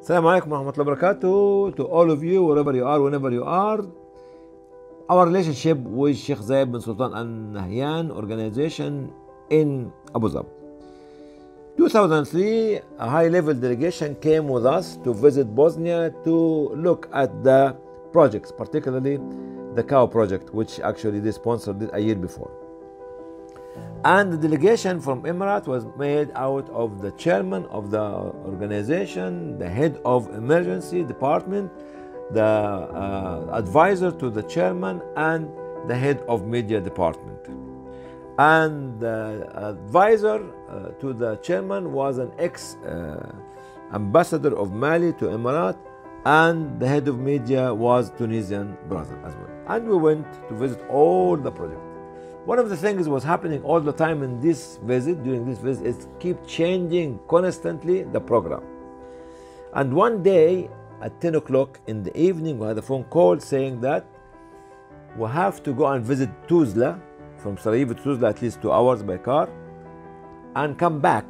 Assalamu alaikum wa rahmatullahi wa to all of you, wherever you are, whenever you are. Our relationship with Sheikh Zayed bin Sultan Al Nahyan organization in Abu Dhabi. 2003, a high level delegation came with us to visit Bosnia to look at the projects, particularly the cow project, which actually they sponsored a year before. And the delegation from Emirates was made out of the chairman of the organization, the head of emergency department, the uh, advisor to the chairman, and the head of media department. And the advisor uh, to the chairman was an ex uh, ambassador of Mali to Emirates, and the head of media was Tunisian brother as well. And we went to visit all the projects. One of the things that was happening all the time in this visit, during this visit, is keep changing constantly the program. And one day at 10 o'clock in the evening, we had a phone call saying that we have to go and visit Tuzla, from Sarajevo to Tuzla, at least two hours by car, and come back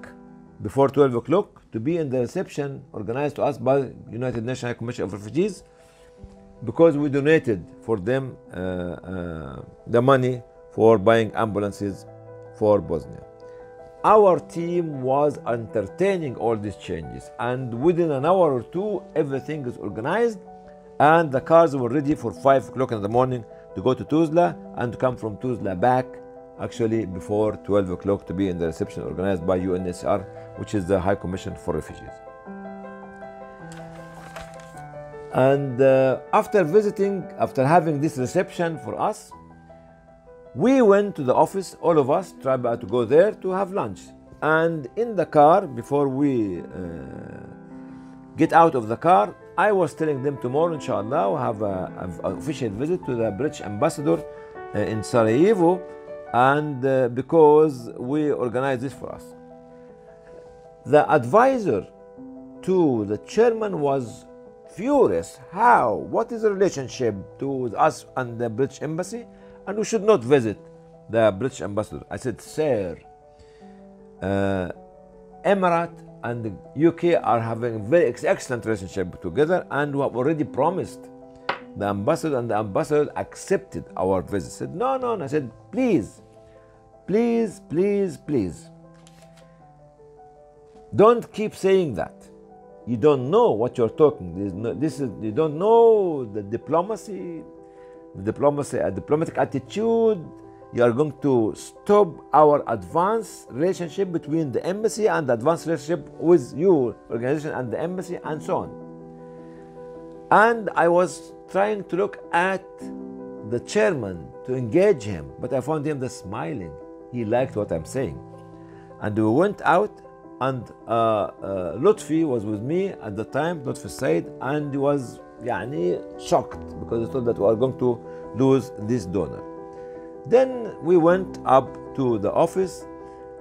before 12 o'clock to be in the reception organized to us by United Nations Commission of Refugees because we donated for them uh, uh, the money for buying ambulances for Bosnia. Our team was entertaining all these changes, and within an hour or two, everything is organized, and the cars were ready for 5 o'clock in the morning to go to Tuzla and to come from Tuzla back actually before 12 o'clock to be in the reception organized by UNHCR, which is the High Commission for Refugees. And uh, after visiting, after having this reception for us, we went to the office, all of us tried to go there to have lunch. And in the car, before we uh, get out of the car, I was telling them tomorrow, inshallah, we'll have an official visit to the British ambassador uh, in Sarajevo, and uh, because we organized this for us. The advisor to the chairman was furious. How? What is the relationship to us and the British embassy? And we should not visit the British ambassador. I said, Sir, uh, Emirate and the UK are having a very excellent relationship together, and we have already promised the ambassador, and the ambassador accepted our visit. Said, No, no, no. I said, Please, please, please, please. Don't keep saying that. You don't know what you're talking. No, this is you don't know the diplomacy diplomacy, a diplomatic attitude. You are going to stop our advanced relationship between the embassy and the advanced relationship with your organization and the embassy and so on. And I was trying to look at the chairman to engage him, but I found him just smiling. He liked what I'm saying. And we went out, and uh, uh, Lutfi was with me at the time, Lutfi Said, and he was يعني shocked because he thought that we are going to lose this donor. Then we went up to the office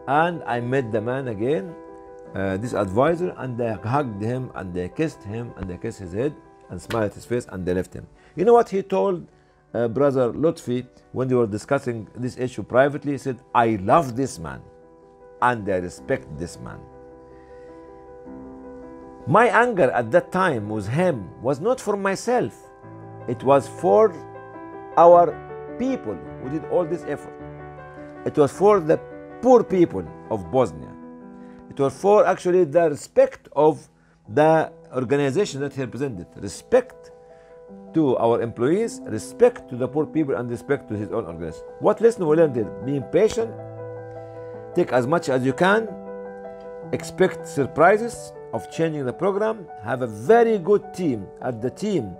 and I met the man again, uh, this advisor, and they hugged him and they kissed him and they kissed his head and smiled at his face and they left him. You know what he told uh, brother Lutfi when they were discussing this issue privately? He said, I love this man and I respect this man. My anger at that time with him was not for myself, it was for our people who did all this effort. It was for the poor people of Bosnia. It was for actually the respect of the organization that he represented. Respect to our employees, respect to the poor people, and respect to his own organization. What lesson we learned is being patient, take as much as you can, expect surprises, of changing the program, have a very good team at the team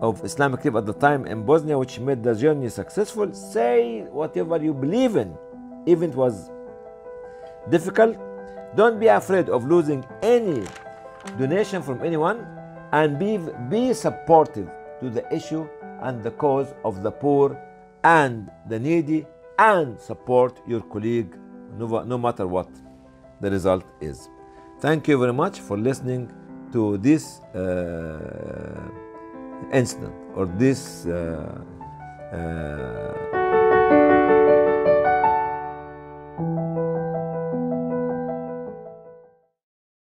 of Islamic Relief at the time in Bosnia, which made the journey successful. Say whatever you believe in, even it was difficult. Don't be afraid of losing any donation from anyone, and be be supportive to the issue and the cause of the poor and the needy, and support your colleague no, no matter what the result is. Thank you very much for listening to this uh, incident or this uh, uh,